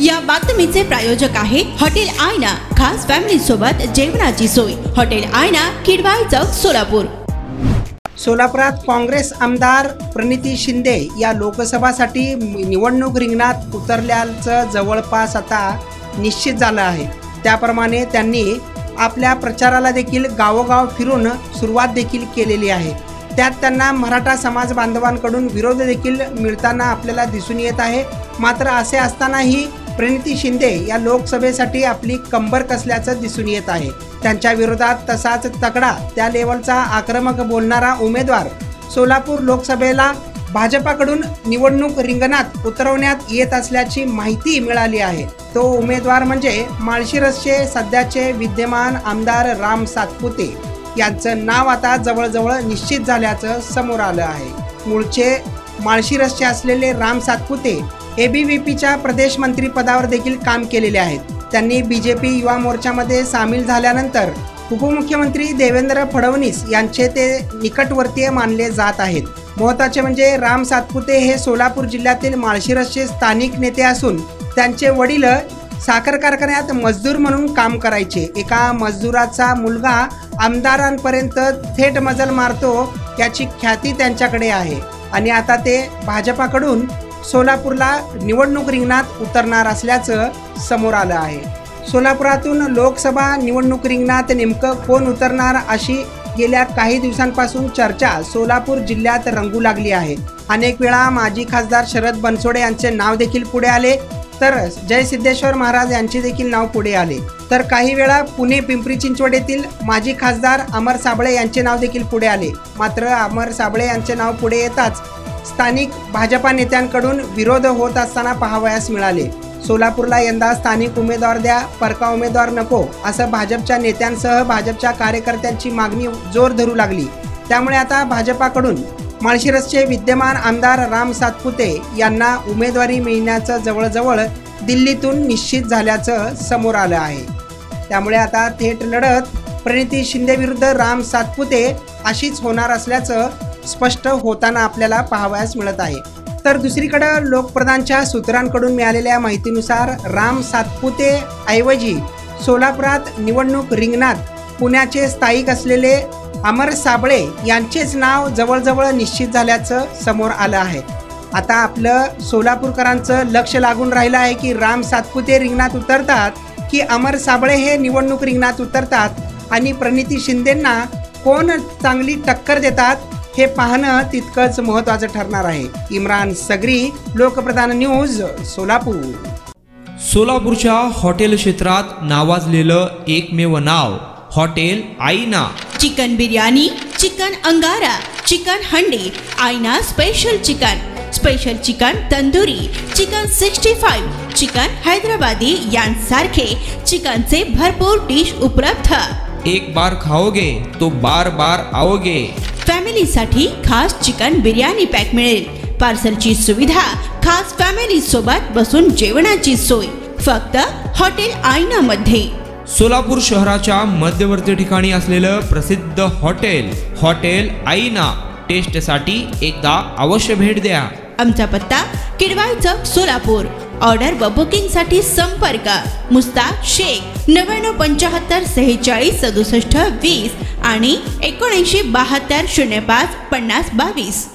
या बातमीचे प्रायोजक आहे हॉटेल आयना खास फॅमिली सोबत जेवणाची सोय. हॉटेल आयना किडवाई चौक सोलापूर. सोलापुरात काँग्रेस आमदार प्रणिती शिंदे या लोकसभासाठी निवडणूक रिंगणात उतरल्याचं जवळपास आता निश्चित झालं आहे. त्याप्रमाणे त्यांनी आपल्या प्रचाराला देखील गावोगाव फिरून सुरुवात देखील केलेली आहे. त्यात त्यांना मराठा समाज बांधवांकडून विरोध देखील मिळताना आपल्याला दिसून येत आहे. मात्र असे असतानाही प्रणिती शिंदे या लोकसभेसाठी आपली कंबर कसल्याचं दिसून येत आहे. त्यांच्या विरोधात तसाच तगडा त्या लेवलचा आक्रमक बोलणारा उमेदवार सोलापूर लोकसभेला भाजपाकडून निवडणूक रिंगणात उतरवण्यात येत असल्याची माहिती मिळाली आहे. तो उमेदवार म्हणजे माळशिरसचे सध्याचे विद्यमान आमदार राम सातपुते. यांचं नाव आता जवळजवळ निश्चित झाल्याचं समोर आलं आहे. मूळचे माळशिरसचे असलेले राम सातपुते एबीव्हीपीच्या प्रदेश मंत्री पदावर देखील काम केलेले आहेत. त्यांनी बी जे पी युवा मोर्चामध्ये सामील झाल्यानंतर उपमुख्यमंत्री देवेंद्र फडणवीस यांचे ते निकटवर्तीय मानले जात आहेत. महत्त्वाचे म्हणजे राम सातपुते हे सोलापूर जिल्ह्यातील माळशिरसचे स्थानिक नेते असून त्यांचे वडील साखर कारखान्यात मजदूर म्हणून काम करायचे. एका मजदुराचा मुलगा आमदारांपर्यंत थेट मजल मारतो याची ख्याती त्यांच्याकडे आहे. आणि आता ते भाजपाकडून सोलापूरला निवडणूक रिंगणात उतरणार असल्याचं समोर आलं आहे. सोलापुरातून लोकसभा निवडणूक रिंगणात नेमकं कोण उतरणार अशी गेल्या काही दिवसांपासून चर्चा सोलापूर जिल्ह्यात रंगू लागली आहे. अनेक वेळा माजी खासदार शरद बनसोडे यांचे नाव देखील पुढे आले तर जय सिद्धेश्वर महाराज यांचे देखील नाव पुढे आले. तर काही वेळा पुणे पिंपरी चिंचवड येथील माजी खासदार अमर साबळे यांचे नाव देखील पुढे आले. मात्र अमर साबळे यांचे नाव पुढे येताच स्थानिक भाजपा नेत्यांकडून विरोध होत असताना पाहावयास मिळाले. सोलापूरला यंदा स्थानिक उमेदवार द्या परका उमेदवार नको असं भाजपच्या नेत्यांसह भाजपच्या कार्यकर्त्यांची मागणी जोर धरू लागली. त्यामुळे आता भाजपाकडून माळशिरसचे विद्यमान आमदार राम सातपुते यांना उमेदवारी मिळण्याचं जवळजवळ दिल्लीतून निश्चित झाल्याचं समोर आलं आहे. त्यामुळे आता थेट लढत प्रणिती शिंदे विरुद्ध राम सातपुते अशीच होणार असल्याचं स्पष्ट होताना आपल्याला पाहावयास मिळत आहे. तर दुसरीकडं लोकप्रधानच्या सूत्रांकडून मिळालेल्या माहितीनुसार राम सातपुते ऐवजी सोलापुरात निवडणूक रिंगणात पुण्याचे स्थायिक असलेले अमर साबळे यांचेच नाव जवळजवळ निश्चित झाल्याचं समोर आलं आहे. आता आपलं सोलापूरकरांचं लक्ष लागून राहिलं आहे की राम सातपुते रिंगणात उतरतात की अमर साबळे हे निवडणूक रिंगणात उतरतात आणि प्रणिती शिंदेंना कोण चांगली टक्कर देतात हे पाहणं तितकंच महत्त्वाचं ठरणार आहे. इम्रान सगरी लोकप्रधान न्यूज सोलापूर. सोलापूरच्या हॉटेल क्षेत्रात नावाजलेलं एकमेव नाव hotel Aaina. Chicken biryani chicken angara chicken handi Aaina special chicken special chicken tandoori chicken sixty five chicken Hyderabadi यांसारखे चिकनचे भरपूर डिश उपलब्ध. एक बार खाओगे तो बार बार आओगे. फॅमिलीसाठी खास चिकन बिर्याणी पॅक मिळेल. पार्सलची सुविधा खास फॅमिली सोबत बसून जेवणाची सोय. फक्त हॉटेल आयना मध्ये सोलापूर शहराच्या मध्यवर्ती ठिकाणी असलेलं प्रसिद्ध हॉटेल हॉटेल आईना. टेस्टसाठी एकदा अवश्य भेट द्या. आमचा पत्ता किडवाई चौक सोलापूर. ऑर्डर व बुकिंगसाठी संपर्क. मुस्ताक शेख नव्याण्णव पंचाहत्तर सेहेचाळीस सदुसष्ट वीस आणि एकोणऐंशी बहात्तर शून्य पाच पन्नास बावीस.